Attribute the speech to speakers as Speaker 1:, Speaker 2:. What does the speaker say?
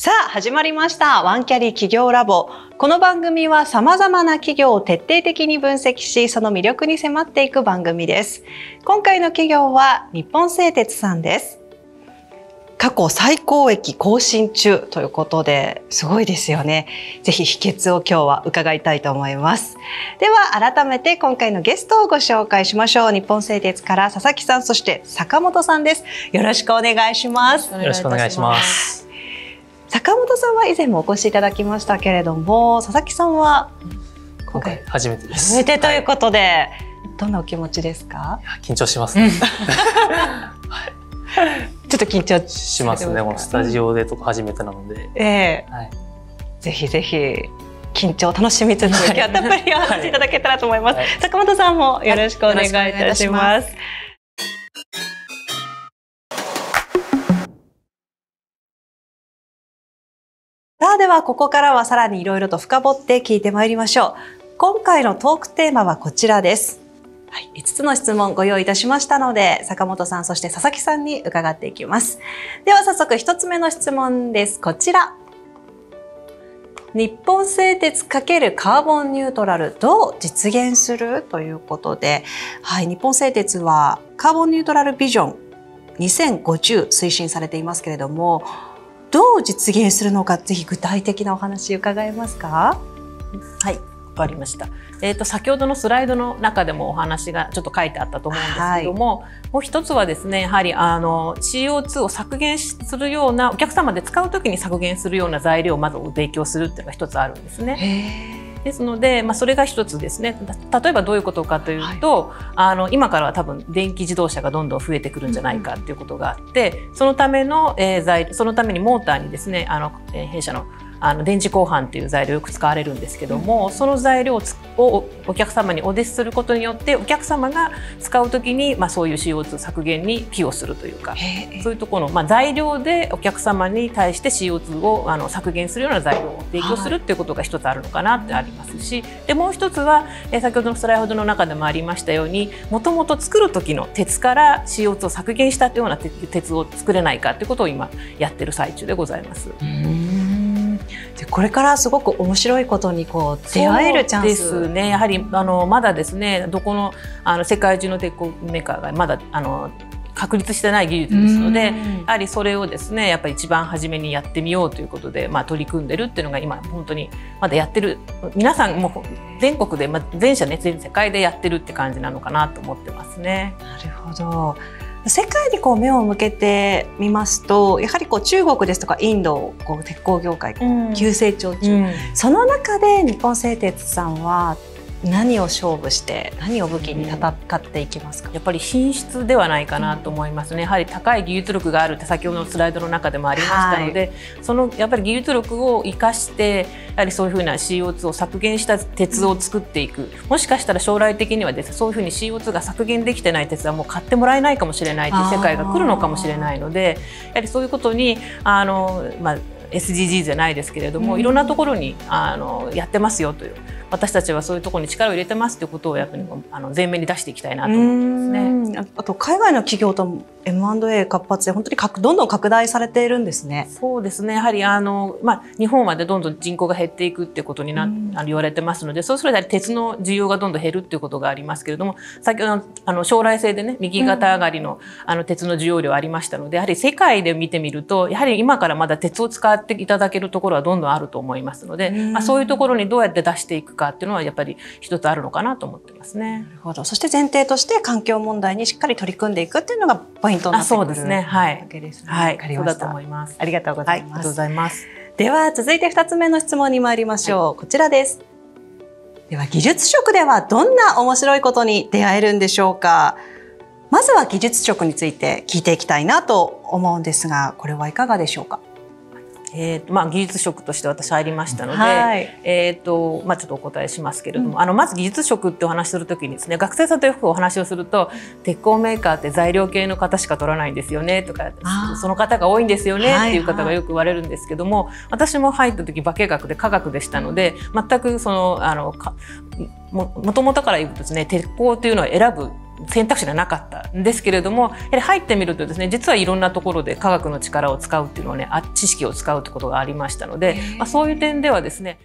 Speaker 1: さあ、始まりました。ワンキャリー企業ラボ。この番組は様々な企業を徹底的に分析し、その魅力に迫っていく番組です。今回の企業は日本製鉄さんです。過去最高益更新中ということで、すごいですよね。ぜひ秘訣を今日は伺いたいと思います。では、改めて今回のゲストをご紹介しましょう。日本製鉄から佐々木さん、そして坂本さんです。よろしくお願いします。
Speaker 2: よろしくお願いします。
Speaker 1: 坂本さんは以前もお越しいただきましたけれども佐々木さんは
Speaker 2: 今回初めてです。
Speaker 1: 初めてという
Speaker 2: と
Speaker 1: ことで、どんなお気持ちですか？
Speaker 2: 緊張します。ね。
Speaker 1: ちょっと緊張
Speaker 2: しますね。このスタジオでとか初めてなので。
Speaker 1: ええ。
Speaker 2: はい。
Speaker 1: ぜひぜひ緊張を楽しみつつ今日はたっぷりお話しいただけたらと思います、
Speaker 2: はい。
Speaker 1: 坂本さんもよろしくお願いいたしますさあではここからはさらにいろいろと深掘って聞いてまいりましょう今回のトークテーマはこちらですはい、5つの質問ご用意いたしましたので、坂本さん、そして佐々木さんに伺っていきます。では早速1つ目の質問です。こちら。日本製鉄×カーボンニュートラルどう実現するということで、はい、日本製鉄はカーボンニュートラルビジョン2050推進されていますけれども、どう実現するのか、ぜひ具体的なお話伺えますか？
Speaker 3: はい、わかりました。えっ、と先ほどのスライドの中でもお話がちょっと書いてあったと思うんですけども、もう一つはですね、やはりあの CO2 を削減するようなお客様で使うときに削減するような材料をまず提供するっていうのが一つあるんですね。ですので、まあ、それが一つですね。た例えばどういうことかというと、あの今からは多分電気自動車がどんどん増えてくるんじゃないかっていうことがあって、そのための、えー材料そのためにモーターにですね、あの、えー弊社のあの電池鋼板っていう材料よく使われるんですけども、その材料をお客様にお弟子することによってお客様が使うときに、まあ、そういう CO2 削減に寄与するというかそういうところの、まあ、材料でお客様に対して CO2 をあの削減するような材料を提供するっていうことが一つあるのかなってありますし、でもう一つは、えー先ほどのスライドの中でもありましたようにもともと作る時の鉄から CO2 を削減したような鉄鉄を作れないかっていうことを今やってる最中でございます。
Speaker 1: でこれからすごく面白いことにこう出会えるチャンス
Speaker 3: ですね。やはりあのまだですね、どこのあの世界中の鉄鋼メーカーがまだあの確立してない技術ですので、やはりそれをですね、やっぱり一番初めにやってみようということで、まあ取り組んでるっていうのが今本当にまだやってる皆さんもう全国でまあ全社ね全世界でやってるって感じなのかなと思ってますね。
Speaker 1: なるほど。世界にこう目を向けてみますとやはりこう中国ですとかインドこう鉄鋼業界急成長中、
Speaker 3: うん。
Speaker 1: その中で日本製鉄さんは何を勝負して何を武器に戦っていきますか、
Speaker 3: やっぱり品質ではないかなと思いますね。やはり高い技術力があるって先ほどのスライドの中でもありましたので、そのやっぱり技術力を生かしてやはりそういうふうな CO2 を削減した鉄を作っていく。もしかしたら将来的にはですね、そういうふうに CO2 が削減できてない鉄はもう買ってもらえないかもしれないという世界が来るのかもしれないので、やはりそういうことにあのまあ SDGs じゃないですけれども、いろんなところにあのやってますよという私たちはそういうところに力を入れてますということをやっぱりあの前面に出していきたいなと思ってますね。
Speaker 1: あと海外の企業と M&A 活発で本当にかくどんどん拡大されているんですね。
Speaker 3: そうですね。やはりあのまあ日本までどんどん人口が減っていくっていうことにな、
Speaker 1: うん
Speaker 3: あの言われてますので、そうするとやはり鉄の需要がどんどん減るっていうことがありますけれども、先ほどのあの将来性でね右肩上がりの、あの鉄の需要量ありましたので、やはり世界で見てみると、やはり今からまだ鉄を使っていただけるところはどんどんあると思いますので、
Speaker 1: うん
Speaker 3: まあそういうところにどうやって出していくかっていうのはやっぱり一つあるのかなと思ってますね。
Speaker 1: なるほど。そして前提として環境問題にしっかり取り組んでいくっていうのがポイントにな
Speaker 3: あ、
Speaker 1: ってくる
Speaker 3: ですね。はい
Speaker 1: わ。けですね。
Speaker 3: はい。そうだと。思います。
Speaker 1: ありがとうござ
Speaker 3: はいい、ありが
Speaker 1: ます。
Speaker 3: とうございます。
Speaker 1: では続いて2つ目の質問に参りましょう、こちらですでは技術職ではどんな面白いことに出会えるんでしょうかまずは技術職について聞いていきたいなと思うんですがこれはいかがでしょうか？
Speaker 3: えーとまあ、技術職として私入りましたので、
Speaker 1: はい。
Speaker 3: えーとまあ、ちょっとお答えしますけれども、あのまず技術職ってお話しするときにですね学生さんとよくお話をすると鉄鋼メーカーって材料系の方しか取らないんですよねとかその方が多いんですよね
Speaker 1: はい
Speaker 3: っていう方がよく言われるんですけども、私も入った時化学で科学でしたので全くそのあのかももともとから言うとですね鉄鋼というのは選ぶ選択肢がなかったんですけれども入ってみるとですね実はいろんなところで科学の力を使うっていうのはねあ知識を使うってことがありましたので、まあ、そういう点ではですね